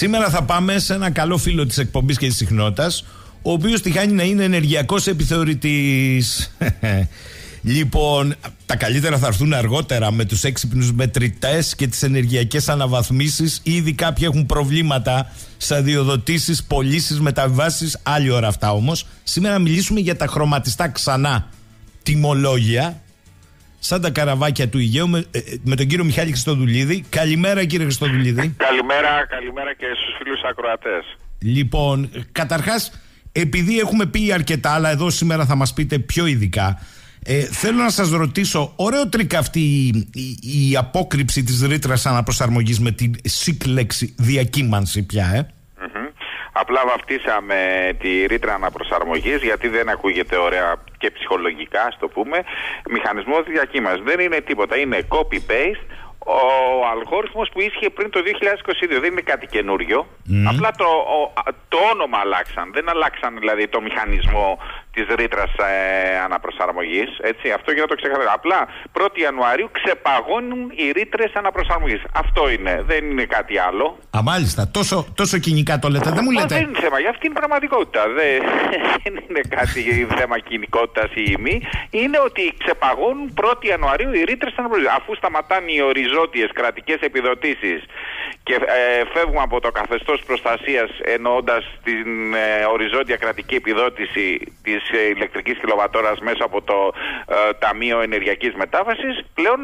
Σήμερα θα πάμε σε ένα καλό φίλο της εκπομπής και της συχνότητας, ο οποίος τυχάνει να είναι ενεργειακός επιθεωρητής. Λοιπόν, τα καλύτερα θα έρθουν αργότερα με τους έξυπνους μετρητές και τις ενεργειακές αναβαθμίσεις. Ήδη κάποιοι έχουν προβλήματα σε αδειοδοτήσεις, πωλήσεις, μεταβιβάσεις. Άλλη ώρα αυτά όμως. Σήμερα μιλήσουμε για τα χρωματιστά ξανά τιμολόγια. Σαν τα καραβάκια του Υγείου με, ε, με τον κύριο Μιχάλη Χριστοδουλίδη. Καλημέρα κύριε Χριστοδουλίδη. Καλημέρα, καλημέρα και στους φίλους ακροατές. Λοιπόν, καταρχάς, επειδή έχουμε πει αρκετά, αλλά εδώ σήμερα θα μας πείτε πιο ειδικά, ε, θέλω να σας ρωτήσω, ωραίο τρίκ αυτή η, η, απόκρυψη της ρήτρας αναπροσαρμογής με τη λέξη διακύμανση πια, ε; Απλά βαφτίσαμε τη ρήτρα αναπροσαρμογής γιατί δεν ακούγεται ωραία και ψυχολογικά, ας το πούμε. Μηχανισμός διακύμανσης. Δεν είναι τίποτα. Είναι copy-paste ο αλγόριθμος που ίσχυε πριν το 2022 δεν είναι κάτι καινούριο. Απλά το, το όνομα αλλάξαν. Δεν αλλάξαν δηλαδή το μηχανισμό της ρήτρας ε, αναπροσαρμογής. Έτσι, αυτό για να το ξεκαθαρίσω. Απλά 1η Ιανουαρίου ξεπαγώνουν οι ρήτρες αναπροσαρμογής. Αυτό είναι. Δεν είναι κάτι άλλο. Α, μάλιστα. Τόσο, τόσο κοινικά το λέτε. Δεν μου λέτε; Δεν είναι θέμα. Αυτή είναι πραγματικότητα. Δεν, δεν είναι κάτι θέμα κοινικότητας ή ημί. Είναι ότι ξεπαγώνουν 1η Ιανουαρίου οι ρήτρες αναπροσαρμογής. Αφού σταματάνε οι οριζόντιες κρατικές επιδοτήσεις και ε, φεύγουμε από το καθεστώς προστασίας εννοώντας την ε, οριζόντια κρατική επιδότηση της ε, ηλεκτρικής κιλοβατόρας μέσα από το ε, Ταμείο Ενεργειακής Μετάβασης, πλέον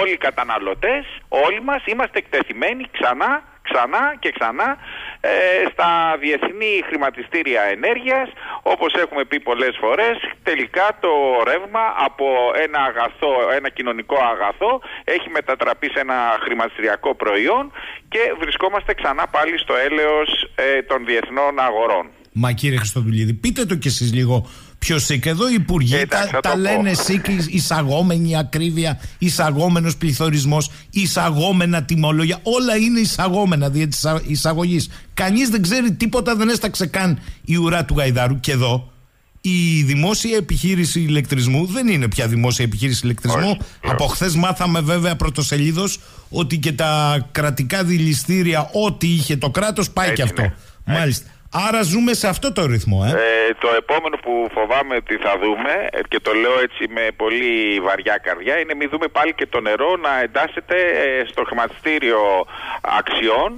όλοι οι καταναλωτές, όλοι μας είμαστε εκτεθειμένοι ξανά ξανά και ξανά ε, στα διεθνή χρηματιστήρια ενέργειας όπως έχουμε πει πολλές φορές τελικά το ρεύμα από ένα αγαθό, ένα κοινωνικό αγαθό έχει μετατραπεί σε ένα χρηματιστηριακό προϊόν και βρισκόμαστε ξανά πάλι στο έλεος ε, των διεθνών αγορών. Μα κύριε Χριστοδουλίδη, πείτε το κι εσείς λίγο πιο σικ. Εδώ οι υπουργοί τα, τα λένε σικ, εισαγόμενη ακρίβεια, εισαγόμενος πληθωρισμός, εισαγόμενα τιμολόγια. Όλα είναι εισαγόμενα δια της εισαγωγής. Κανείς δεν ξέρει τίποτα, δεν έσταξε καν η ουρά του Γαϊδάρου. Και εδώ η δημόσια επιχείρηση ηλεκτρισμού δεν είναι πια δημόσια επιχείρηση ηλεκτρισμού. Από χθες μάθαμε βέβαια πρωτοσελίδως ότι και τα κρατικά δηληστήρια, ό,τι είχε το κράτος, πάει και αυτό. Μάλιστα. Άρα ζούμε σε αυτό το ρυθμό, ε; ε το επόμενο που φοβάμαι ότι θα δούμε, ε, και το λέω έτσι με πολύ βαριά καρδιά, είναι μην δούμε πάλι και το νερό να εντάσσεται ε, στο χρηματιστήριο αξιών,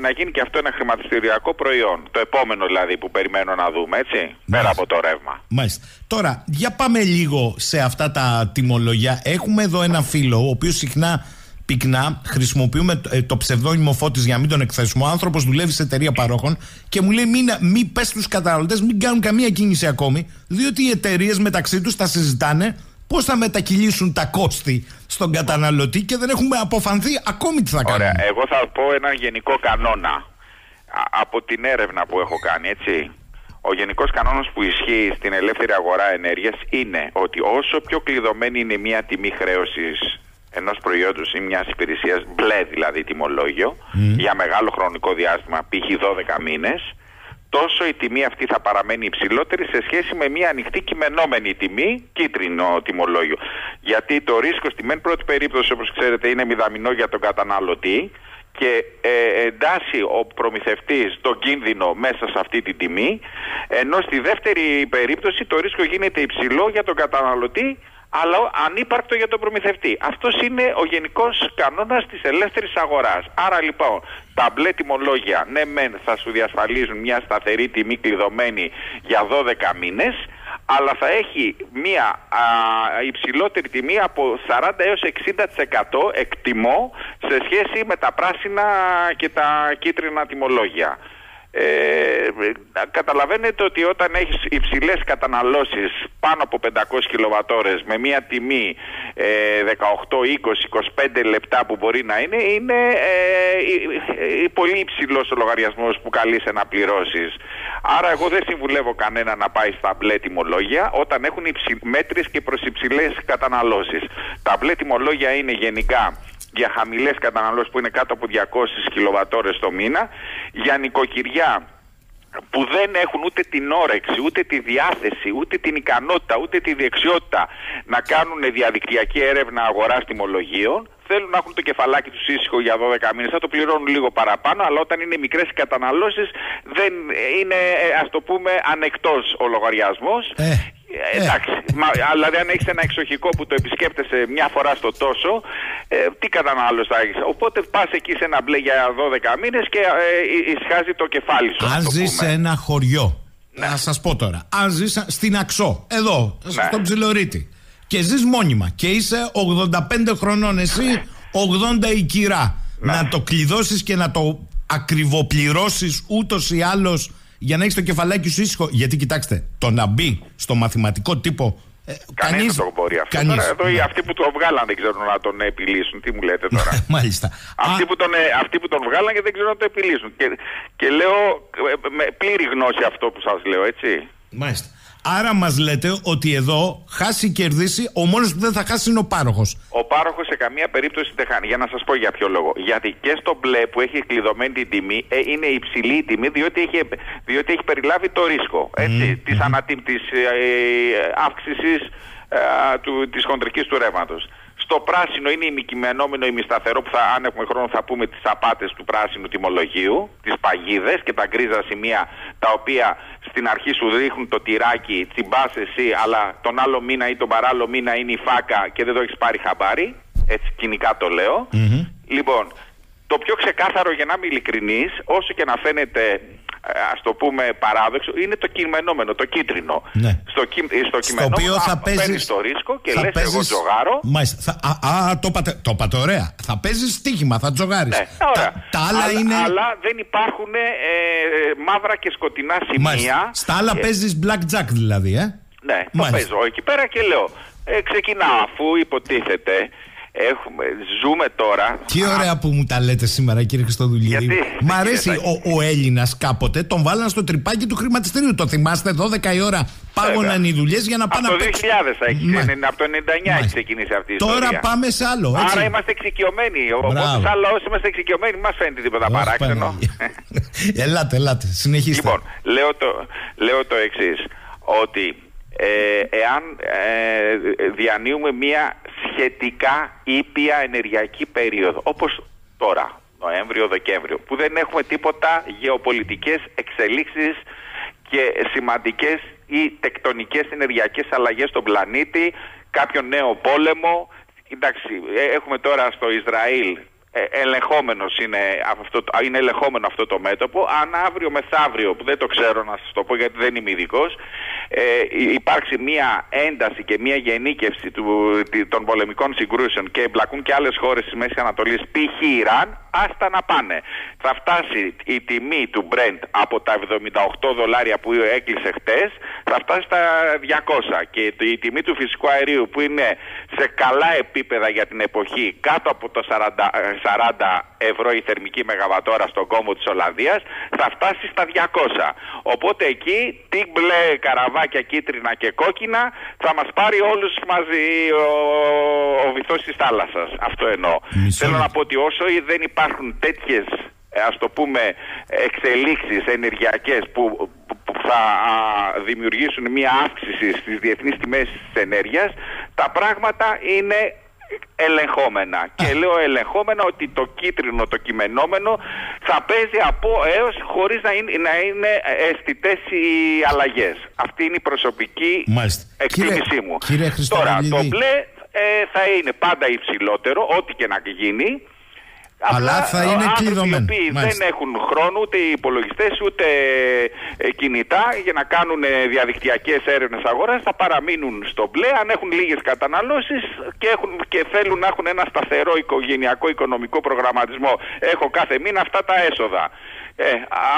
να γίνει και αυτό ένα χρηματιστηριακό προϊόν. Το επόμενο δηλαδή που περιμένω να δούμε, έτσι, πέρα από το ρεύμα. Μάλιστα. Τώρα, για πάμε λίγο σε αυτά τα τιμολόγια. Έχουμε εδώ ένα φίλο, ο οποίος συχνά πυκνά χρησιμοποιούμε το, ε, το ψευδόνυμο φώτης για να μην τον εκθέσουμε. Ο άνθρωπος δουλεύει σε εταιρεία παρόχων και μου λέει: Μην, μην πες στους καταναλωτές, μην κάνουν καμία κίνηση ακόμη, διότι οι εταιρείες μεταξύ τους τα συζητάνε πώς θα μετακυλήσουν τα κόστη στον καταναλωτή και δεν έχουμε αποφανθεί ακόμη τι θα κάνουν. Ωραία. Εγώ θα πω ένα γενικό κανόνα από την έρευνα που έχω κάνει, έτσι. Ο γενικός κανόνας που ισχύει στην ελεύθερη αγορά ενέργειας είναι ότι όσο πιο κλειδωμένη είναι μια τιμή χρέωσης ενός προϊόντος ή μιας υπηρεσίας, μπλε δηλαδή τιμολόγιο, για μεγάλο χρονικό διάστημα, π.χ. 12 μήνες, τόσο η τιμή αυτή θα παραμένει υψηλότερη σε σχέση με μια ανοιχτή κειμενόμενη τιμή, κίτρινο τιμολόγιο. Γιατί το ρίσκο στη μεν πρώτη περίπτωση, όπως ξέρετε, είναι μηδαμινό για τον καταναλωτή και ε, εντάσσει ο προμηθευτής τον κίνδυνο μέσα σε αυτή τη τιμή, ενώ στη δεύτερη περίπτωση το ρίσκο γίνεται υψηλό για τον καταναλωτή αλλά ανύπαρκτο για τον προμηθευτή. Αυτός είναι ο γενικός κανόνας της ελεύθερης αγοράς. Άρα λοιπόν, τα μπλε τιμολόγια, ναι, μεν θα σου διασφαλίζουν μια σταθερή τιμή κλειδωμένη για 12 μήνες, αλλά θα έχει μια α, υψηλότερη τιμή από 40 έως 60% εκτιμώ σε σχέση με τα πράσινα και τα κίτρινα τιμολόγια. Ε, καταλαβαίνετε ότι όταν έχεις υψηλές καταναλώσεις πάνω από 500 κιλοβατόρες με μια τιμή ε, 18, 20, 25 λεπτά που μπορεί να είναι είναι ε, πολύ υψηλός ο λογαριασμός που καλείσαι να πληρώσεις. Άρα εγώ δεν συμβουλεύω κανένα να πάει στα μπλε τιμολόγια όταν έχουν υψη, μέτρες και προς υψηλές καταναλώσεις. Τα μπλε τιμολόγια είναι γενικά για χαμηλές καταναλώσεις που είναι κάτω από 200 κιλοβατόρες το μήνα, για νοικοκυριά που δεν έχουν ούτε την όρεξη, ούτε τη διάθεση, ούτε την ικανότητα, ούτε τη δεξιότητα να κάνουν διαδικτυακή έρευνα αγοράς τιμολογίων, θέλουν να έχουν το κεφαλάκι τους ήσυχο για 12 μήνες. Θα το πληρώνουν λίγο παραπάνω, αλλά όταν είναι μικρές οι καταναλώσεις, δεν είναι, ε, ας το πούμε, ανεκτός ο λογαριασμός. Ε, ε, εντάξει, μα, δηλαδή αν έχεις ένα εξοχικό που το επισκέπτεσαι μια φορά στο τόσο, ε, τι κατανάλωση θα έχεις. Οπότε πας εκεί σε ένα μπλε για 12 μήνες και ε, εισχάζει το κεφάλι σου. Αν ζεις σε ένα χωριό, ναι. να σας πω τώρα, αν ζεις στην Αξό, εδώ, ναι. στον Ψιλορίτη, και ζεις μόνιμα και είσαι 85 χρονών εσύ, 80 η κυρά. Ναι. Να το κλειδώσεις και να το ακριβοπληρώσεις ούτως ή άλλως για να έχεις το κεφαλάκι σου ήσυχο. Γιατί κοιτάξτε, το να μπει στο μαθηματικό τύπο. Ε, Κανείς δεν το μπορεί αυτό. Κανείς, τώρα, εδώ ναι. αυτοί που το βγάλαν δεν ξέρουν να τον επιλύσουν. Τι μου λέτε τώρα; Μάλιστα. Αυτοί, που τον, ε, αυτοί που τον βγάλαν και δεν ξέρουν να το επιλύσουν. Και, και λέω ε, με πλήρη γνώση αυτό που σας λέω, έτσι. Μάλιστα. Άρα μας λέτε ότι εδώ χάσει κερδίσει, ο μόνος που δεν θα χάσει είναι ο πάροχος. Ο πάροχος σε καμία περίπτωση δεν χάνει. Για να σας πω για ποιο λόγο. Γιατί και στο μπλε που έχει κλειδωμένη την τιμή ε, είναι υψηλή η τιμή διότι έχει, διότι έχει περιλάβει το ρίσκο έτσι, mm, της, mm. της ε, ε, αύξησης ε, του, της χοντρικής του ρεύματος. Στο πράσινο είναι ημικειμενόμενο ημισταθερό που θα, αν έχουμε χρόνο θα πούμε τις απάτες του πράσινου τιμολογίου, τις παγίδες και τα γκρίζα σημεία τα οποία στην αρχή σου ρίχνουν το τυράκι, τσιμπάς εσύ αλλά τον άλλο μήνα ή τον παράλληλο μήνα είναι η φάκα και δεν το έχεις πάρει χαμπάρι, έτσι κοινικά το λέω. Λοιπόν, το πιο ξεκάθαρο για να είμαι ειλικρινής, όσο και να φαίνεται ας το πούμε παράδοξο, είναι το κειμενόμενο, το κίτρινο. Ναι. Στο, στο, στο οποίο θα παίζεις το ρίσκο και λες παίζεις... εγώ τζογάρω. Μάλιστα. Θα, α, α, το είπατε, το είπατε ωραία. Θα παίζεις στοίχημα, θα τζογάρεις. Ναι, Τα, τα άλλα αλλά, είναι... Αλλά δεν υπάρχουν ε, μαύρα και σκοτεινά σημεία. Μάλιστα. Στα άλλα ε, παίζεις blackjack δηλαδή, ε; Ναι, το παίζω εκεί πέρα και λέω, ε, ξεκινάω αφού υποτίθεται Έχουμε, ζούμε τώρα. Τι ωραία που μου τα λέτε σήμερα, κύριε Χριστοδουλίδη. Μ' αρέσει ο, ο Έλληνας κάποτε, τον βάλαν στο τρυπάκι του χρηματιστηρίου. Το θυμάστε, 12 η ώρα πάγωναν οι δουλειές για να πάνε από το 2000 έχεις, ναι. από το 99 έχει ξεκινήσει αυτή η Τώρα ιστορία. πάμε σε άλλο. Έτσι. Άρα είμαστε εξοικειωμένοι. Όπως άλλο, όσοι είμαστε εξοικειωμένοι, μας φαίνεται τίποτα παράξενο. ελάτε, ελάτε, συνεχίστε. Λοιπόν, λέω το, λέω το εξής. Ότι ε, εάν ε, διανύουμε μια σχετικά ήπια ενεργειακή περίοδο όπως τώρα, Νοέμβριο-Δεκέμβριο που δεν έχουμε τίποτα γεωπολιτικές εξελίξεις και σημαντικές ή τεκτονικές ενεργειακές αλλαγές στον πλανήτη κάποιο νέο πόλεμο. Εντάξει, ε, έχουμε τώρα στο Ισραήλ ε, ελεγχόμενος είναι, αυτό, είναι ελεγχόμενο αυτό το μέτωπο. Αν αύριο μεθαύριο, που δεν το ξέρω να σας το πω γιατί δεν είμαι ειδικός, ε, υπάρξει μια ένταση και μια γενίκευση του, των πολεμικών συγκρούσεων και εμπλακούν και άλλες χώρες της Μέσης Ανατολής, π.χ. Ιράν, άστα να πάνε. Θα φτάσει η τιμή του Brent από τα 78 δολάρια που έκλεισε χτες, θα φτάσει στα 200 και η τιμή του φυσικού αερίου που είναι σε καλά επίπεδα για την εποχή κάτω από το 40, 40 ευρώ η θερμική μεγαβατόρα στον κόμμα της Ολλανδίας θα φτάσει στα 200. Οπότε εκεί τι μπλε καραβάκια κίτρινα και κόκκινα θα μας πάρει όλους μαζί ο, ο βυθός της θάλασσας. Αυτό εννοώ. Θέλω να πω ότι όσο δεν υπάρχουν τέτοιες ας το πούμε εξελίξεις ενεργειακές που, που θα δημιουργήσουν μια αύξηση στις διεθνείς τιμές της ενέργειας τα πράγματα είναι ελεγχόμενα. Και λέω ελεγχόμενα ότι το κίτρινο, το κειμενόμενο θα παίζει από έως χωρίς να είναι, να είναι αισθητές οι αλλαγές. Αυτή είναι η προσωπική εκτίμησή μου. Κύριε Τώρα το μπλε ε, θα είναι πάντα υψηλότερο, ό,τι και να γίνει. Αλλά θα είναι κλειδωμένο. Οι οποίοι δεν έχουν χρόνο ούτε οι υπολογιστές ούτε ε, κινητά για να κάνουν ε, διαδικτυακές έρευνες αγοράς θα παραμείνουν στο μπλε. Αν έχουν λίγες καταναλώσεις και, και θέλουν να έχουν ένα σταθερό οικογενειακό οικονομικό προγραμματισμό. Έχω κάθε μήνα αυτά τα έσοδα. Ε,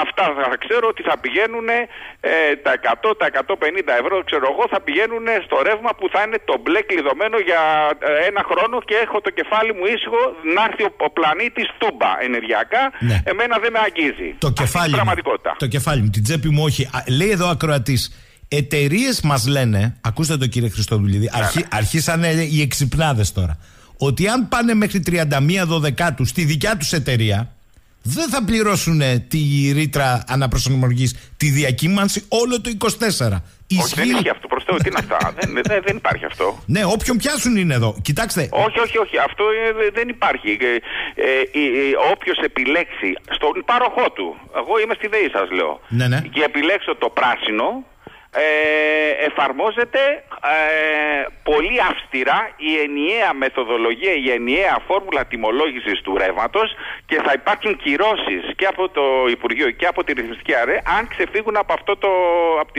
αυτά θα ξέρω ότι θα πηγαίνουν ε, τα 100, τα 150 ευρώ, ξέρω εγώ, θα πηγαίνουν στο ρεύμα που θα είναι το μπλε κλειδωμένο για ε, ένα χρόνο και έχω το κεφάλι μου ήσυχο να έρθει ο, ο πλανήτη τούμπα ενεργειακά. Ναι. Εμένα δεν με αγγίζει. Το κεφάλι, πραγματικότητα. το κεφάλι μου, την τσέπη μου όχι. λέει εδώ ακροατής. Εταιρείες μας λένε, ακούστε το κύριε Χριστοδουλίδη, ναι, αρχί, ναι. αρχίσανε οι εξυπνάδες τώρα. Ότι αν πάνε μέχρι 31 12 στη δικιά τους εταιρεία, δεν θα πληρώσουν τη ρήτρα αναπροσαρμογή, τη διακύμανση όλο το 24. Όχι, δεν έχει αυτό. Προ τι είναι αυτά; δεν, δεν, δεν, υπάρχει αυτό. Ναι, όποιον πιάσουν είναι εδώ. Κοιτάξτε. Όχι, όχι, όχι. Αυτό ε, δεν υπάρχει. Ε, ε, ε Όποιος επιλέξει στον πάροχό του. Εγώ είμαι στη ΔΕΗ, σας λέω. Ναι, ναι. Και επιλέξω το πράσινο, ε, εφαρμόζεται ε, πολύ αυστηρά η ενιαία μεθοδολογία, η ενιαία φόρμουλα τιμολόγησης του ρεύματος και θα υπάρξουν κυρώσεις και από το Υπουργείο και από τη Ρυθμιστική ΑΡΕ αν ξεφύγουν από, αυτό το,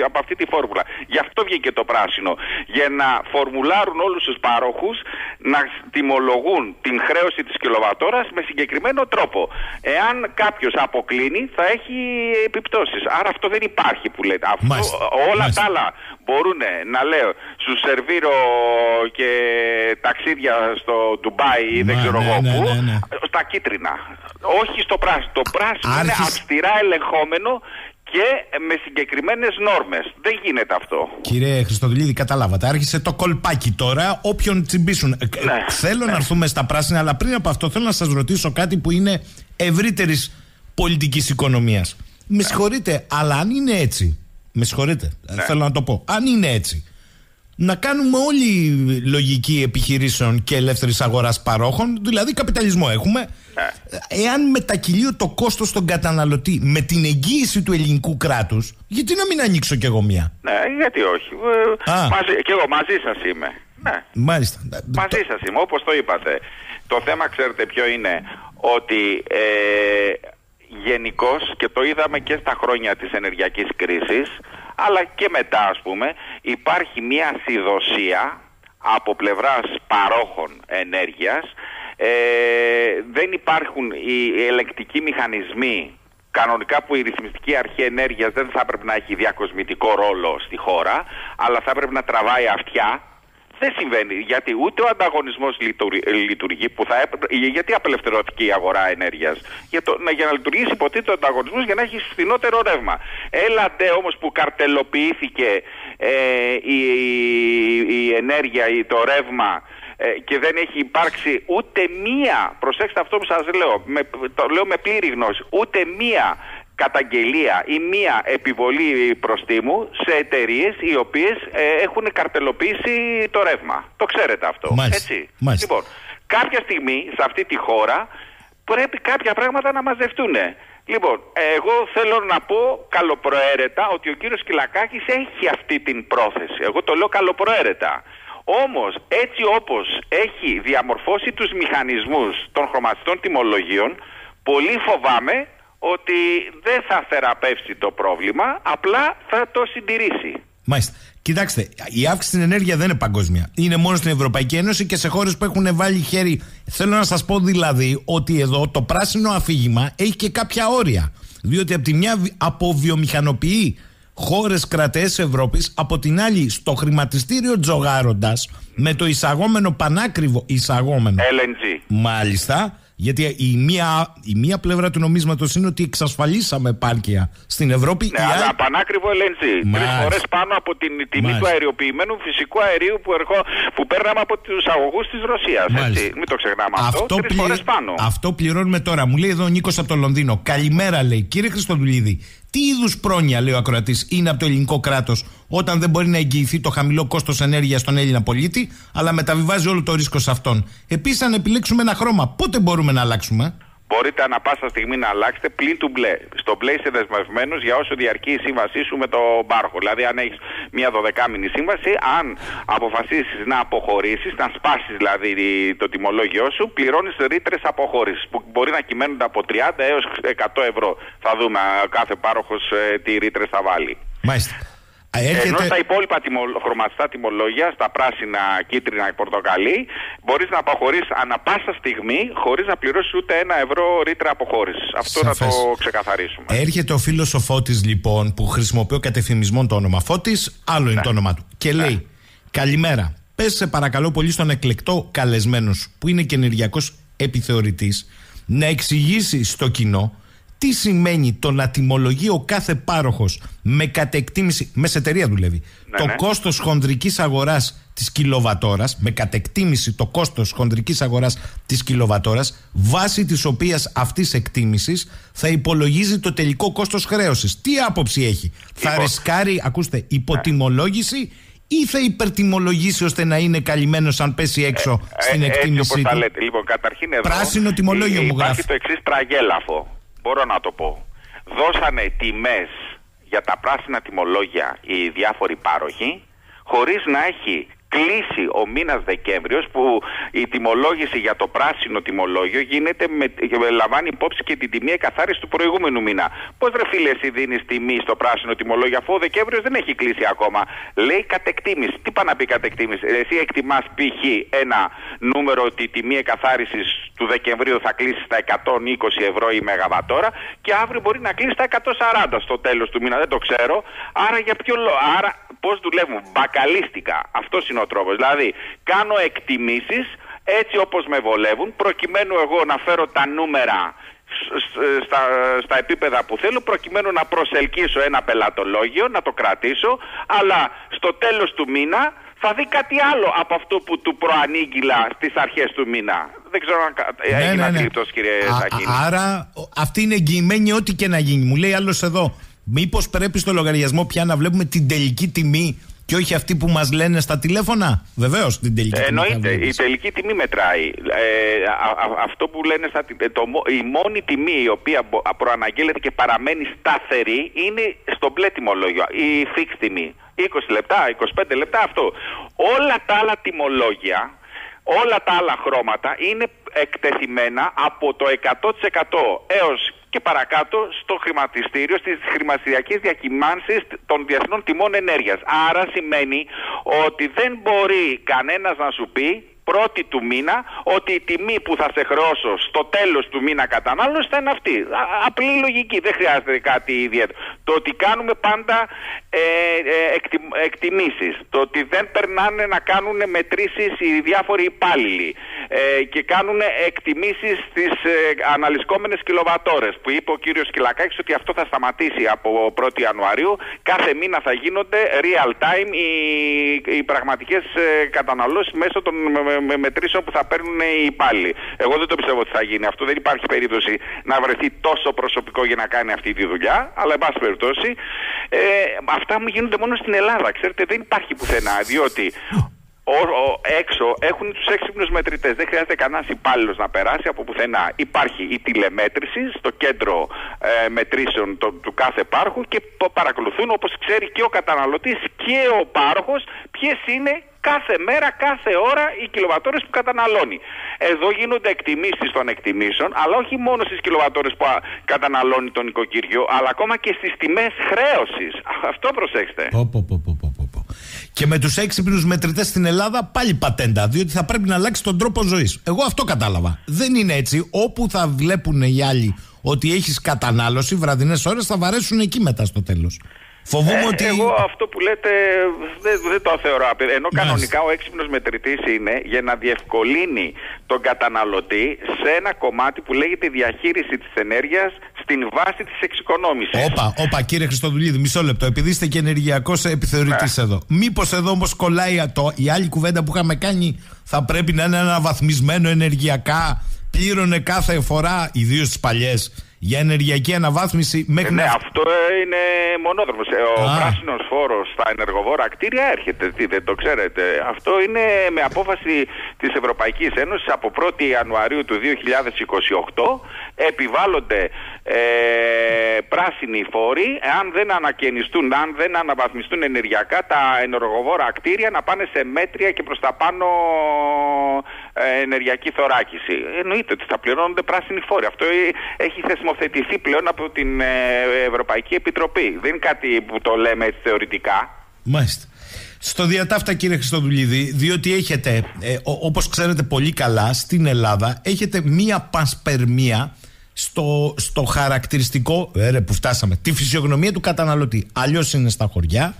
από αυτή τη φόρμουλα. Γι' αυτό βγήκε το πράσινο. Για να φορμουλάρουν όλους τους παρόχους να τιμολογούν την χρέωση της κιλοβατόρας με συγκεκριμένο τρόπο. Εάν κάποιος αποκλίνει θα έχει επιπτώσεις. Άρα αυτό δεν υπάρχει που λέτε. Αυτό, όλα τα άλλα μπορούν να λέω σου σερβίρω και ταξίδια στο Ντουμπάι ή δεν ξέρω εγώ ναι, πού, ναι, ναι, στα κίτρινα. Όχι στο πράσινο. Το πράσινο είναι αυστηρά ελεγχόμενο και με συγκεκριμένες νόρμες. Δεν γίνεται αυτό. Κύριε Χριστοδουλίδη, καταλάβατε. Άρχισε το κολπάκι τώρα. Όποιον τσιμπήσουν. Ε, ναι, θέλω να έρθουμε στα πράσινα, αλλά πριν από αυτό θέλω να σας ρωτήσω κάτι που είναι ευρύτερης πολιτικής οικονομίας. Με συγχωρείτε, αλλά αν είναι έτσι, με συγχωρείτε, ναι. θέλω να το πω. Αν είναι έτσι, να κάνουμε όλη λογική επιχειρήσεων και ελεύθερης αγοράς παρόχων, δηλαδή καπιταλισμό έχουμε. Ναι. Εάν μετακυλεί το κόστος στον καταναλωτή με την εγγύηση του ελληνικού κράτους, γιατί να μην ανοίξω κι εγώ μία; Ναι, γιατί όχι. Ε, μαζί, κι εγώ μαζί σας είμαι. Ναι. Μάλιστα. Μαζί σας είμαι, όπως το είπατε. Το θέμα, ξέρετε ποιο είναι, ότι ε, γενικώς και το είδαμε και στα χρόνια της ενεργειακής κρίσης αλλά και μετά ας πούμε υπάρχει μια συνδοσία από πλευράς παρόχων ενέργειας. Ε, δεν υπάρχουν οι ελεκτικοί μηχανισμοί κανονικά που η ρυθμιστική αρχή ενέργειας δεν θα πρέπει να έχει διακοσμητικό ρόλο στη χώρα αλλά θα πρέπει να τραβάει αυτιά δεν συμβαίνει. Γιατί ούτε ο ανταγωνισμός λειτουργεί που θα έπρεπε. Γιατί απελευθερώθηκε η αγορά ενέργειας; Για, για να λειτουργήσει υποτίθεται ο ανταγωνισμός για να έχει φθηνότερο ρεύμα. Έλατε όμως που καρτελοποιήθηκε ε, η, η, ενέργεια, η, το ρεύμα ε, και δεν έχει υπάρξει ούτε μία, προσέξτε αυτό που σας λέω, με, το λέω με πλήρη γνώση, ούτε μία καταγγελία ή μία επιβολή προστίμου σε εταιρείες οι οποίες ε, έχουν καρτελοποιήσει το ρεύμα. Το ξέρετε αυτό. Έτσι. Λοιπόν, κάποια στιγμή σε αυτή τη χώρα πρέπει κάποια πράγματα να μαζευτούν. Λοιπόν, εγώ θέλω να πω καλοπροαίρετα ότι ο κύριος Κυλακάκης έχει αυτή την πρόθεση. Εγώ το λέω καλοπροαίρετα. Όμως έτσι όπως έχει διαμορφώσει τους μηχανισμούς των χρωματιστών τιμολογίων, πολύ φοβάμαι ότι δεν θα θεραπεύσει το πρόβλημα, απλά θα το συντηρήσει. Μάλιστα. Κοιτάξτε, η αύξηση στην ενέργεια δεν είναι παγκόσμια. Είναι μόνο στην Ευρωπαϊκή Ένωση και σε χώρες που έχουν βάλει χέρι. Θέλω να σας πω δηλαδή ότι εδώ το πράσινο αφήγημα έχει και κάποια όρια. Διότι από τη μια αποβιομηχανοποιεί χώρες κρατές Ευρώπης, από την άλλη στο χρηματιστήριο τζογάροντας με το εισαγόμενο πανάκριβο εισαγόμενο. LNG. Μάλιστα γιατί η μία, η μία πλευρά του νομίσματος είναι ότι εξασφαλίσαμε επάρκεια στην Ευρώπη. Ναι, αλλά άλλη... πανάκριβο LNG. Τρεις φορές πάνω από την τιμή του αεριοποιημένου φυσικού αερίου που, ερχό, που παίρναμε από τους αγωγούς της Ρωσίας. Μην το ξεχνάμε αυτό. αυτό Τρεις φορές πάνω. Αυτό πληρώνουμε τώρα. Μου λέει εδώ ο Νίκος από το Λονδίνο. Καλημέρα, λέει. Κύριε Χριστοδουλίδη, τι είδους πρόνοια, λέει ο Ακροατής, είναι από το ελληνικό κράτος όταν δεν μπορεί να εγγυηθεί το χαμηλό κόστος ενέργειας στον Έλληνα πολίτη, αλλά μεταβιβάζει όλο το ρίσκο σε αυτόν. Επίσης, αν επιλέξουμε ένα χρώμα, πότε μπορούμε να αλλάξουμε μπορείτε ανα πάσα στιγμή να αλλάξετε πλην του μπλε. Στο μπλε είσαι δεσμευμένος για όσο διαρκεί η σύμβασή σου με το μπάρχο. Δηλαδή, αν έχεις μια δωδεκάμινη σύμβαση, αν αποφασίσεις να αποχωρήσεις, να σπάσεις δηλαδή το τιμολόγιο σου, πληρώνεις ρήτρες αποχώρησης που μπορεί να κυμαίνονται από 30 έως 100 ευρώ. Θα δούμε κάθε πάροχος ε, τι ρήτρες θα βάλει. Μάλιστα. Έρχεται... Ενώ στα υπόλοιπα τιμο... χρωματιστά τιμολόγια, στα πράσινα, κίτρινα και πορτοκαλί, μπορείς να αποχωρήσει ανα πάσα στιγμή χωρίς να πληρώσεις ούτε ένα ευρώ ρήτρα αποχώρησης. Αυτό να το ξεκαθαρίσουμε. Έρχεται ο φίλος ο Φώτης, λοιπόν, που χρησιμοποιεί ο το όνομα Φώτης, άλλο είναι ναι. το όνομα του. Και ναι. λέει, Καλημέρα. Πες σε παρακαλώ πολύ στον εκλεκτό καλεσμένος που είναι και ενεργειακό επιθεωρητής να εξηγήσει στο κοινό τι σημαίνει το να τιμολογεί ο κάθε πάροχος με κατεκτήμηση, μέσα εταιρεία δουλεύει, ναι, το ναι. κόστος χονδρικής αγοράς της κιλοβατόρας, με κατεκτήμηση το κόστος χονδρικής αγοράς της κιλοβατόρας, βάσει της οποίας αυτής εκτίμησης θα υπολογίζει το τελικό κόστος χρέωσης. Τι άποψη έχει, Θα λοιπόν. ρισκάρει, ακούστε, υποτιμολόγηση ή θα υπερτιμολογήσει ώστε να είναι καλυμμένο αν πέσει έξω ε, στην ε, εκτίμησή του; Λοιπόν, καταρχήν εδώ Πράσινο τιμολόγιο μου γράφει. Υπάρχει το εξής τραγέλαφο μπορώ να το πω. Δώσανε τιμές για τα πράσινα τιμολόγια οι διάφοροι πάροχοι χωρίς να έχει κλείσει ο μήνας Δεκέμβριος που η τιμολόγηση για το πράσινο τιμολόγιο γίνεται με, λαμβάνει υπόψη και την τιμή εκαθάριση του προηγούμενου μήνα. Πώς ρε φίλε εσύ δίνεις τιμή στο πράσινο τιμολόγιο αφού ο Δεκέμβριος δεν έχει κλείσει ακόμα; Λέει κατεκτήμηση. Τι πάει να πει κατεκτήμηση; Εσύ εκτιμάς π.χ. ένα νούμερο ότι η τιμή εκαθάρισης του Δεκεμβρίου θα κλείσει στα 120 ευρώ η μεγαβατόρα και αύριο μπορεί να κλείσει στα 140 στο τέλος του μήνα. Δεν το ξέρω. Άρα για ποιο λόγο. Άρα πώς δουλεύουν. Μπακαλίστικα. Αυτός είναι είναι ο τρόπος. Δηλαδή, κάνω εκτιμήσεις έτσι όπως με βολεύουν, προκειμένου εγώ να φέρω τα νούμερα στα, στα επίπεδα που θέλω προκειμένου να προσελκύσω ένα πελατολόγιο, να το κρατήσω αλλά στο τέλος του μήνα θα δει κάτι άλλο από αυτό που του προανήγγυλα στις αρχές του μήνα. Δεν ξέρω αν ναι, έγινε ναι, ναι. κύριε Σακίνη. Άρα αυτή είναι εγγυημένη ό,τι και να γίνει. Μου λέει άλλος εδώ, μήπως πρέπει στο λογαριασμό πια να βλέπουμε την τελική τιμή και όχι αυτοί που μας λένε στα τηλέφωνα; Βεβαίως την τελική τιμή. Εννοείται. Η τελική τιμή μετράει. Ε, αυτό που λένε στα, το, η μόνη τιμή η οποία προαναγγέλλεται και παραμένει σταθερή είναι στο μπλε τιμολόγιο. Η fixed τιμή. 20 λεπτά, 25 λεπτά αυτό. Όλα τα άλλα τιμολόγια, όλα τα άλλα χρώματα είναι εκτεθειμένα από το 100% έως και παρακάτω στο χρηματιστήριο, στις χρηματιστηριακές διακυμάνσεις των διεθνών τιμών ενέργειας. Άρα σημαίνει ότι δεν μπορεί κανένας να σου πει πρώτη του μήνα ότι η τιμή που θα σε χρεώσω στο τέλος του μήνα κατανάλωσης θα είναι αυτή. απλή λογική, δεν χρειάζεται κάτι ιδιαίτερο. Το ότι κάνουμε πάντα ε, ε, εκτιμήσεις, το ότι δεν περνάνε να κάνουν μετρήσεις οι διάφοροι υπάλληλοι ε, και κάνουν εκτιμήσεις στις ε, αναλυσκόμενες κιλοβατόρες που είπε ο κύριος Κυλακάκης ότι αυτό θα σταματήσει από 1η Ιανουαρίου. Κάθε μήνα θα γίνονται real time οι, οι πραγματικές ε, καταναλώσεις μέσω των με μετρήσεων που θα παίρνουν οι υπάλληλοι. Εγώ δεν το πιστεύω ότι θα γίνει αυτό. Δεν υπάρχει περίπτωση να βρεθεί τόσο προσωπικό για να κάνει αυτή τη δουλειά. Αλλά, εν πάση περιπτώσει, ε, αυτά μου γίνονται μόνο στην Ελλάδα. Ξέρετε, δεν υπάρχει πουθενά. Διότι ο, ο, έξω έχουν τους έξυπνου μετρητές. Δεν χρειάζεται κανένας υπάλληλος να περάσει από πουθενά. Υπάρχει η τηλεμέτρηση στο κέντρο ε, μετρήσεων το, του κάθε πάροχου και παρακολουθούν όπως ξέρει και ο καταναλωτής και ο πάροχος ποιες είναι κάθε μέρα, κάθε ώρα οι κιλοβατόρες που καταναλώνει. Εδώ γίνονται εκτιμήσεις των εκτιμήσεων, αλλά όχι μόνο στις κιλοβατόρες που καταναλώνει το νοικοκυριό, αλλά ακόμα και στις τιμές χρέωσης. Αυτό προσέξτε. Και με τους έξυπνους μετρητές στην Ελλάδα πάλι πατέντα, διότι θα πρέπει να αλλάξει τον τρόπο ζωής. Εγώ αυτό κατάλαβα. Δεν είναι έτσι. Όπου θα βλέπουν οι άλλοι ότι έχεις κατανάλωση, βραδινές ώρες θα βαρέσουν εκεί μετά στο τέλος. Φοβούμαι ε, ότι... Εγώ αυτό που λέτε δεν, δεν το θεωρώ. Ενώ κανονικά ο έξυπνος μετρητής είναι για να διευκολύνει τον καταναλωτή σε ένα κομμάτι που λέγεται διαχείριση της ενέργειας στην βάση της εξοικονόμησης. Όπα, όπα, κύριε Χριστοδουλίδη, μισό λεπτό. Επειδή είστε και ενεργειακός επιθεωρητής ναι. εδώ. Μήπως εδώ όμως κολλάει το, η άλλη κουβέντα που είχαμε κάνει θα πρέπει να είναι ένα βαθμισμένο ενεργειακά. Πλήρωνε κάθε φορά, ιδίως τις παλιές, για ενεργειακή αναβάθμιση μέχρι ναι, αυτό είναι μονόδρομος. Ε, ο πράσινος φόρος στα ενεργοβόρα κτίρια έρχεται. Τι, δεν το ξέρετε. Αυτό είναι με απόφαση της Ευρωπαϊκής Ένωσης από 1η Ιανουαρίου του 2028 επιβάλλονται ε, πράσινοι φόροι αν δεν ανακαινιστούν, αν δεν αναβαθμιστούν ενεργειακά τα ενεργοβόρα κτίρια να πάνε σε μέτρια και προς τα πάνω ε, ενεργειακή θωράκιση. Εννοείται ότι θα πληρώνονται πράσινοι φόροι. Αυτό έχει θεσμοθετηθεί πλέον από την ε, Ευρωπαϊκή Επιτροπή. Δεν είναι κάτι που το λέμε έτσι θεωρητικά. Μάλιστα. Στο διατάφτα κύριε Χριστοδουλίδη, διότι έχετε, ε, όπως ξέρετε πολύ καλά, στην Ελλάδα έχετε μία πασπερμία στο, στο χαρακτηριστικό, ε, που φτάσαμε, τη φυσιογνωμία του καταναλωτή. Αλλιώς είναι στα χωριά,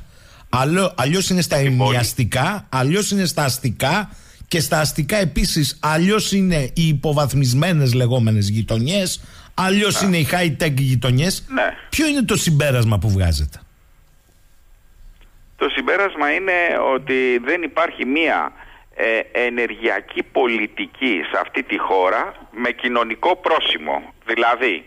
αλλιώς είναι στα ενιαστικά, αλλιώς είναι στα αστικά, και στα αστικά επίσης αλλιώς είναι οι υποβαθμισμένες λεγόμενες γειτονιές, Αλλιώς είναι οι high-tech γειτονιές. Ναι. Ποιο είναι το συμπέρασμα που βγάζετε; Το συμπέρασμα είναι ότι δεν υπάρχει μία ε, ενεργειακή πολιτική σε αυτή τη χώρα με κοινωνικό πρόσημο. Δηλαδή,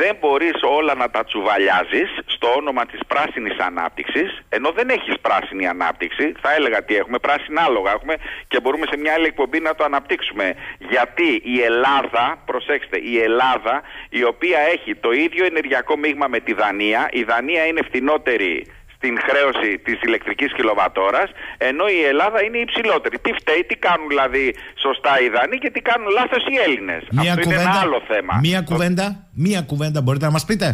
δεν μπορείς όλα να τα τσουβαλιάζεις στο όνομα της πράσινης ανάπτυξης ενώ δεν έχεις πράσινη ανάπτυξη. Θα έλεγα τι έχουμε πράσινα άλογα έχουμε και μπορούμε σε μια άλλη εκπομπή να το αναπτύξουμε. Γιατί η Ελλάδα προσέξτε η Ελλάδα η οποία έχει το ίδιο ενεργειακό μείγμα με τη Δανία η Δανία είναι φτηνότερη στην χρέωση της ηλεκτρικής κιλοβατόρας, ενώ η Ελλάδα είναι υψηλότερη. Τι φταίει, τι κάνουν δηλαδή σωστά οι Δανείοι και τι κάνουν λάθος οι Έλληνες. Αυτό είναι ένα άλλο θέμα. Μία κουβέντα, μία κουβέντα μπορείτε να μας πείτε.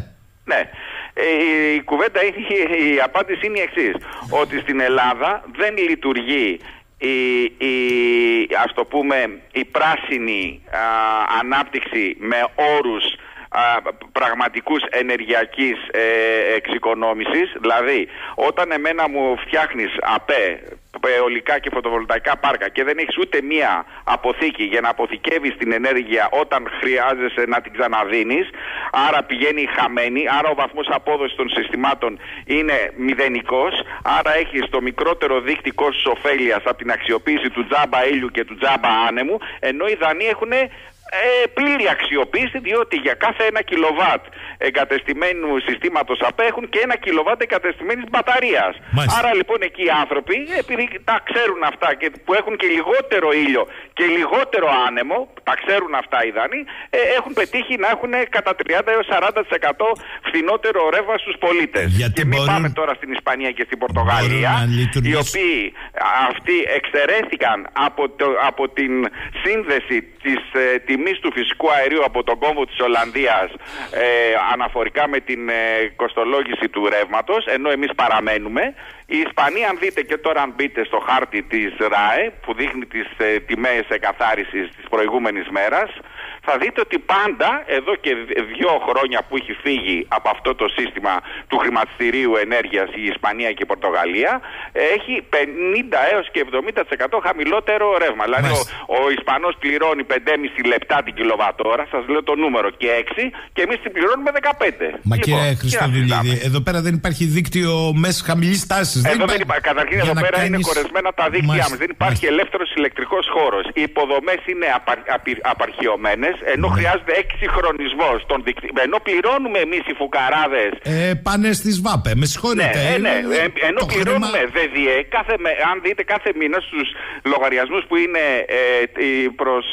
Ναι. Ε, η κουβέντα είναι, η απάντηση είναι η εξής. Ότι στην Ελλάδα δεν λειτουργεί η, η, ας το πούμε, η πράσινη ανάπτυξη με όρους πραγματικούς ενεργειακής ε, εξοικονόμησης. Δηλαδή όταν εμένα μου φτιάχνεις ΑΠΕ αιωλικά και φωτοβολταϊκά πάρκα και δεν έχεις ούτε μία αποθήκη για να αποθηκεύεις την ενέργεια όταν χρειάζεσαι να την ξαναδίνεις άρα πηγαίνει χαμένη άρα ο βαθμός απόδοσης των συστημάτων είναι μηδενικός άρα έχεις το μικρότερο δίκτυο κόστος ωφέλειας από την αξιοποίηση του τζάμπα ήλιου και του τζάμπα άνεμου ενώ οι Δανείοι έχουν ε, πλήρη αξιοποίηση διότι για κάθε ένα κιλοβάτ εγκατεστημένου συστήματος απέχουν και ένα κιλοβάτ εγκατεστημένης μπαταρίας. Άρα λοιπόν εκεί οι άνθρωποι επειδή τα ξέρουν αυτά και που έχουν και λιγότερο ήλιο και λιγότερο άνεμο, τα ξέρουν αυτά οι Δανείοι, ε, έχουν πετύχει να έχουν κατά 30 έως 40% φθηνότερο ρεύμα στους πολίτες. Γιατί και μην πάμε τώρα στην Ισπανία και στην Πορτογαλία, οι οποίοι αυτοί εξαιρέθηκαν από, το, από την σύνδεση της ε, τιμής του φυσικού αερίου από τον κόμβο της Ολλανδίας ε, αναφορικά με την ε, κοστολόγηση του ρεύματος ενώ εμείς παραμένουμε η Ισπανία αν δείτε και τώρα αν μπείτε στο χάρτη της ΡΑΕ που δείχνει τις ε, τιμές εκαθάρισης της προηγούμενης μέρας θα δείτε ότι πάντα εδώ και δύο χρόνια που έχει φύγει από αυτό το σύστημα του χρηματιστηρίου ενέργειας η Ισπανία και η Πορτογαλία έχει 50 έως και 70% χαμηλότερο ρεύμα. Δηλαδή ο, ο Ισπανός πληρώνει 5,5 λεπτά την κιλοβατόρα, σας λέω το νούμερο και 6 και εμείς την πληρώνουμε 15. Μα λοιπόν, κύριε Χριστοδουλίδη, εδώ πέρα δεν υπάρχει δίκτυο μέσα χαμηλής τάσης. Εδώ δεν υπάρχει. Καταρχήν εδώ πέρα κάνεις... είναι κορεσμένα τα δίκτυά μας. Δεν υπάρχει ελεύθερος ηλεκτρικός χώρος. Οι υποδομές είναι απαρ... απαρχιωμένες ενώ ναι. χρειάζεται εξυγχρονισμός των δικτύων. Ενώ πληρώνουμε εμείς οι φουκαράδες. Ε, πάνε στις ΒΑΠΕ, με συγχωρείτε. Ναι, ε, ναι. Ε, ενώ πληρώνουμε χρήμα... ΔΔΕ, κάθε, αν δείτε κάθε μήνα στους λογαριασμούς που είναι ε, προς,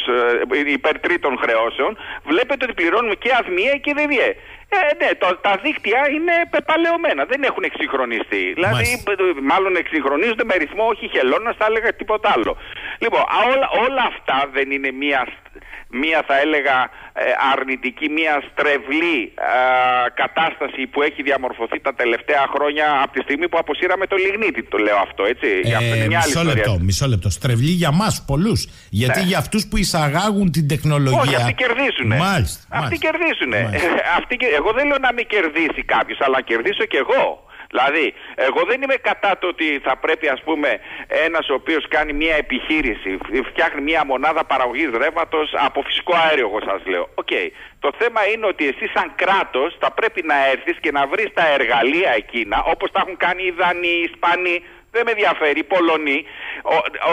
ε, υπέρ τρίτων χρεώσεων, βλέπετε ότι πληρώνουμε και ΑΔΜΙΕ και ΔΔΕ. Ε, ναι, το, τα δίκτυα είναι πεπαλαιωμένα, δεν έχουν εξυγχρονιστεί. Δηλαδή, μάλλον εξυγχρονίζονται με ρυθμό όχι χελώνας, θα έλεγα τίποτα άλλο. Λοιπόν, όλα, όλα αυτά δεν είναι μία μία θα έλεγα ε, αρνητική, μία στρεβλή κατάσταση που έχει διαμορφωθεί τα τελευταία χρόνια από τη στιγμή που αποσύραμε το λιγνίτη. Το λέω αυτό, έτσι. Ε, μισό λεπτό, μισό λεπτό. Στρεβλή για μας πολλούς. Γιατί ναι. για αυτούς που εισαγάγουν την τεχνολογία... Όχι, αυτοί κερδίζουν. Μάλιστα. Αυτοί κερδίζουν. Εγώ δεν λέω να μην κερδίσει κάποιος, αλλά να κερδίσω κι εγώ. Δηλαδή, εγώ δεν είμαι κατά το ότι θα πρέπει, ας πούμε, ένας ο οποίος κάνει μια επιχείρηση, φτιάχνει μια μονάδα παραγωγής ρεύματος από φυσικό αέριο, εγώ σας λέω. Οκ. Το θέμα είναι ότι εσύ σαν κράτος θα πρέπει να έρθεις και να βρεις τα εργαλεία εκείνα, όπως τα έχουν κάνει οι Δανοί, οι Ισπανοί, δεν με ενδιαφέρει, οι Πολωνοί,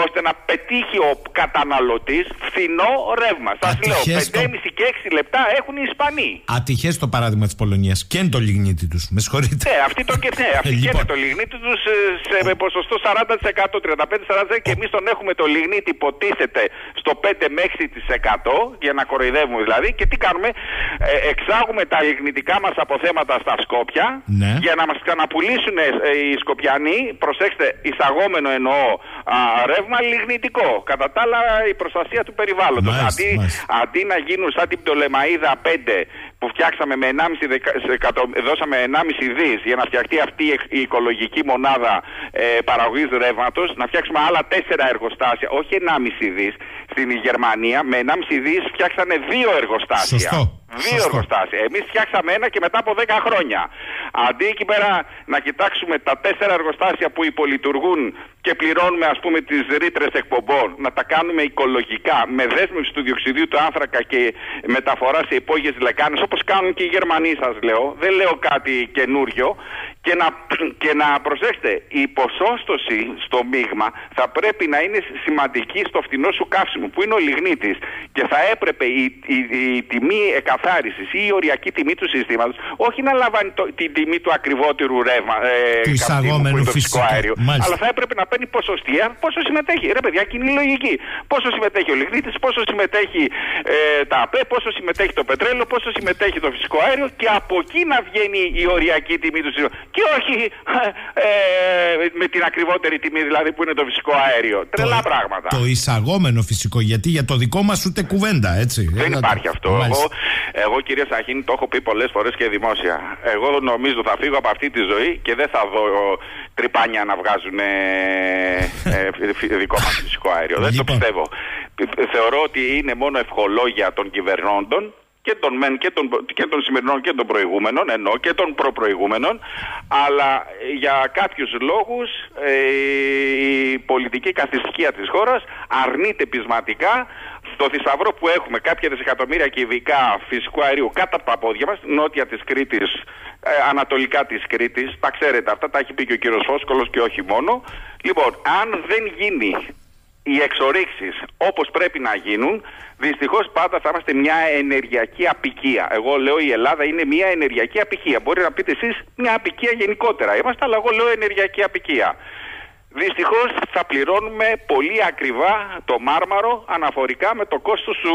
ώστε να πετύχει ο καταναλωτής φθηνό ρεύμα. Σας λέω, 5,5 και 6 λεπτά έχουν οι Ισπανοί. Ατυχές το παράδειγμα της Πολωνίας. Και είναι το λιγνίτη τους. Με συγχωρείτε. Ναι, αυτοί το και ναι, αυτοί λοιπόν. το λιγνίτη τους σε λοιπόν. ποσοστό 40%, 35-40% και εμείς τον έχουμε το λιγνίτι υποτίθεται στο 5 με 6% για να κοροϊδεύουμε δηλαδή. Και τι κάνουμε, ε, εξάγουμε τα λιγνητικά μας αποθέματα στα Σκόπια ναι. για να μας ξαναπουλήσουν ε, οι Σκοπιανοί. Προσέξτε, εισαγόμενο εννοώ α, ρεύμα λιγνητικό. Κατά τα άλλα η προστασία του περιβάλλοντος. Αντί, αντί να γίνουν σαν την Πτολεμαίδα 5 που φτιάξαμε με 1,5 δώσαμε 1,5 δις για να φτιαχτεί αυτή η οικολογική μονάδα ε, παραγωγής ρεύματος, να φτιάξουμε άλλα 4 εργοστάσια, όχι 1,5 δις. Στην Γερμανία με 1,5 δις φτιάξανε δύο εργοστάσια. Σωστό. Δύο εργοστάσια. Εμείς φτιάξαμε ένα και μετά από 10 χρόνια. Αντί εκεί πέρα να κοιτάξουμε τα τέσσερα εργοστάσια που υπολειτουργούν και πληρώνουμε ας πούμε τις ρήτρες εκπομπών, να τα κάνουμε οικολογικά με δέσμευση του διοξιδίου του άνθρακα και μεταφορά σε υπόγειες λεκάνες όπως κάνουν και οι Γερμανοί σας λέω, δεν λέω κάτι καινούριο, και να, και να προσέξτε, η ποσόστοση στο μείγμα θα πρέπει να είναι σημαντική στο φτηνό σου καύσιμο, που είναι ο λιγνίτης. Και θα έπρεπε η, η, η τιμή εκαθάρισης ή η οριακή τιμή του συστήματος όχι να λαμβάνει το, την τιμή του ακριβότερου ρεύμα ε, του εισαγόμενου φυσικού αέριο, Μάλιστα. αλλά θα έπρεπε να παίρνει ποσοστία πόσο συμμετέχει. Ρε παιδιά, και είναι λογική. Πόσο συμμετέχει ο λιγνίτης, πόσο συμμετέχει ε, τα ΑΠΕ, πόσο συμμετέχει το πετρέλαιο, πόσο συμμετέχει το φυσικό αέριο και από εκεί να βγαίνει η οριακή τιμή του συστήματος και όχι ε, με την ακριβότερη τιμή δηλαδή που είναι το φυσικό αέριο. Τρελά πράγματα. Το εισαγόμενο φυσικό, γιατί για το δικό μας ούτε κουβέντα, έτσι. Δεν υπάρχει αυτό. Εγώ, εγώ κύριε Σαχίνη το έχω πει πολλές φορές και δημόσια. Εγώ νομίζω θα φύγω από αυτή τη ζωή και δεν θα δω τρυπάνια να βγάζουν ε, ε, δικό μας φυσικό αέριο. Δεν το λοιπόν. πιστεύω. Θεωρώ ότι είναι μόνο ευχολόγια των κυβερνώντων και των μεν και των, και των σημερινών και των προηγούμενων, ενώ και των προπροηγούμενων, αλλά για κάποιους λόγους ε, η πολιτική καθιστικία της χώρας αρνείται πεισματικά το θησαυρό που έχουμε κάποια δισεκατομμύρια κυβικά φυσικού αερίου κάτω από τα πόδια μας, νότια της Κρήτης, ε, ανατολικά της Κρήτης, τα ξέρετε αυτά, τα έχει πει και ο κύριος Φόσκολος και όχι μόνο. Λοιπόν, αν δεν γίνει οι εξορίξεις όπως πρέπει να γίνουν, δυστυχώς πάντα θα είμαστε μια ενεργειακή απικία. Εγώ λέω η Ελλάδα είναι μια ενεργειακή απικία. Μπορεί να πείτε εσείς μια απικία γενικότερα. Είμαστε, αλλά εγώ λέω ενεργειακή απικία. Δυστυχώς θα πληρώνουμε πολύ ακριβά το μάρμαρο αναφορικά με το κόστος του,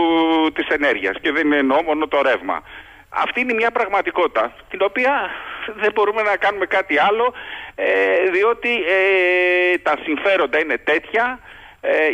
της ενέργειας και δεν εννοώ μόνο το ρεύμα. Αυτή είναι μια πραγματικότητα την οποία δεν μπορούμε να κάνουμε κάτι άλλο ε, διότι ε, τα συμφέροντα είναι τέτοια ε,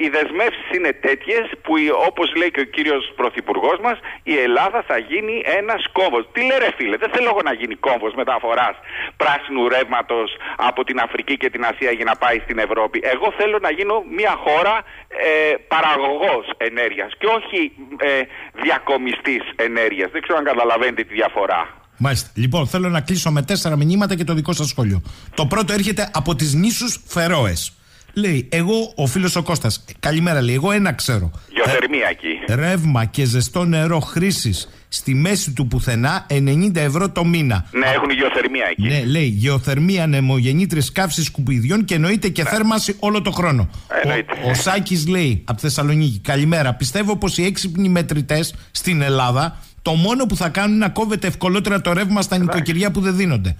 οι δεσμεύσεις είναι τέτοιες που, όπως λέει και ο κύριος Πρωθυπουργός μας, η Ελλάδα θα γίνει ένας κόμβος. Τι λέει, ρε φίλε, δεν θέλω εγώ να γίνει κόμβος μεταφοράς πράσινου ρεύματος από την Αφρική και την Ασία για να πάει στην Ευρώπη. Εγώ θέλω να γίνω μια χώρα ε, παραγωγός ενέργειας και όχι ε, διακομιστής ενέργειας. Δεν ξέρω αν καταλαβαίνετε τη διαφορά. Μάλιστα. Λοιπόν, θέλω να κλείσω με τέσσερα μηνύματα και το δικό σας σχόλιο. Το πρώτο έρχεται από τις νήσους Φερόες. Λέει, εγώ ο φίλος ο Κώστας, καλημέρα λέει, εγώ ένα ξέρω. Γεωθερμία εκεί. Ρεύμα και ζεστό νερό χρήσης στη μέση του πουθενά 90 ευρώ το μήνα. Ναι, έχουν γεωθερμία εκεί. Ναι, λέει γεωθερμία, νεμογεννήτρε καύσης σκουπιδιών και εννοείται και ναι. θέρμανση όλο το χρόνο. Εννοείται. Ο, ο Σάκης λέει από Θεσσαλονίκη, καλημέρα. Πιστεύω πως οι έξυπνοι μετρητές στην Ελλάδα το μόνο που θα κάνουν είναι να κόβεται ευκολότερα το ρεύμα στα νοικοκυριά που δεν δίνονται.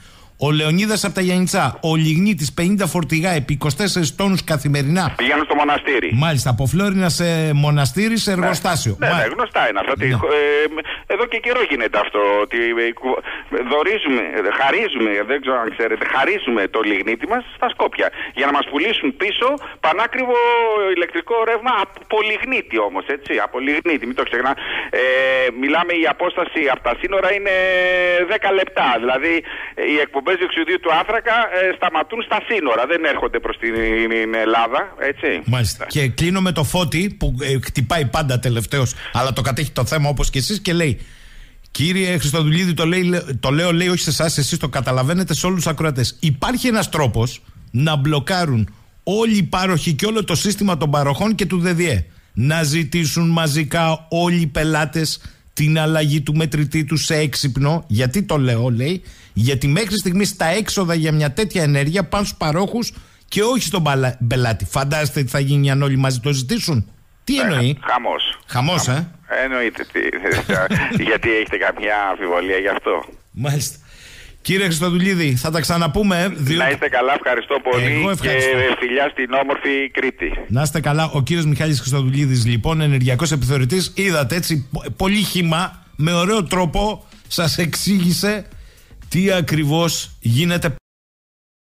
Ο Λεωνίδας από τα Γιάννητσά, ο Λιγνίτης 50 φορτηγά επί 24 τόνους καθημερινά. Πηγαίνουν στο μοναστήρι. Μάλιστα, από Φλόρινα σε μοναστήρι σε ναι. εργοστάσιο. Ναι, ναι, γνωστά είναι αυτό. Ναι. Ε, εδώ και καιρό γίνεται αυτό. Ότι δορίζουμε, χαρίζουμε, δεν ξέρω αν ξέρετε, χαρίζουμε το λιγνίτη μας στα Σκόπια. Για να μας πουλήσουν πίσω πανάκριβο ηλεκτρικό ρεύμα από λιγνίτη όμως. Έτσι, από λιγνίτη, μην το ξεχνά. Ε, μιλάμε η απόσταση από τα σύνορα είναι 10 λεπτά. Δηλαδή οι εκπομπέ διοξιδίου του άνθρακα ε, σταματούν στα σύνορα. Δεν έρχονται προς την Ελλάδα. Έτσι. Μάλιστα. Και κλείνω με το φώτι που ε, χτυπάει πάντα τελευταίος, αλλά το κατέχει το θέμα όπως και εσείς και λέει. Κύριε Χριστοδουλίδη, το, λέει, το λέω λέει όχι σε εσάς, εσείς το καταλαβαίνετε σε όλους τους ακροατές. Υπάρχει ένας τρόπος να μπλοκάρουν όλοι οι πάροχοι και όλο το σύστημα των παροχών και του ΔΔΕ. Να ζητήσουν μαζικά όλοι οι πελάτες την αλλαγή του μετρητή του σε έξυπνο. Γιατί το λέω, λέει, γιατί μέχρι στιγμής τα έξοδα για μια τέτοια ενέργεια πάνε στους παρόχους και όχι στον πελάτη. Φαντάζεστε τι θα γίνει αν όλοι μαζί το ζητήσουν. Τι ε, εννοεί; Χαμός. Χαμός, ε; Εννοείται. γιατί έχετε καμιά αμφιβολία γι' αυτό; Μάλιστα. Κύριε Χριστοδουλίδη, θα τα ξαναπούμε. Διότι... Να είστε καλά, ευχαριστώ πολύ. Εγώ ευχαριστώ. Και φιλιά στην όμορφη Κρήτη. Να είστε καλά. Ο κύριος Μιχάλης Χριστοδουλίδης, λοιπόν, ενεργειακός επιθεωρητής. Είδατε έτσι, πολύ χυμά, με ωραίο τρόπο, σας εξήγησε τι ακριβώς γίνεται